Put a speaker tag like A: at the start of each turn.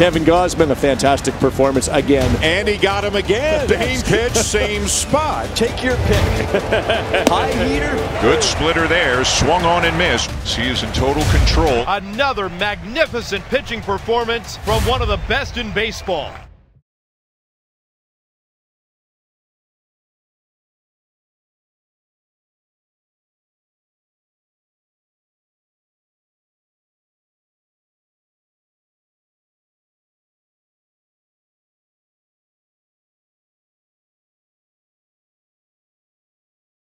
A: Kevin Gausman, a fantastic performance again.
B: And he got him again. Same pitch, same spot.
C: Take your pick. High heater.
D: Good splitter there, swung on and missed. He is in total control.
E: Another magnificent pitching performance from one of the best in baseball.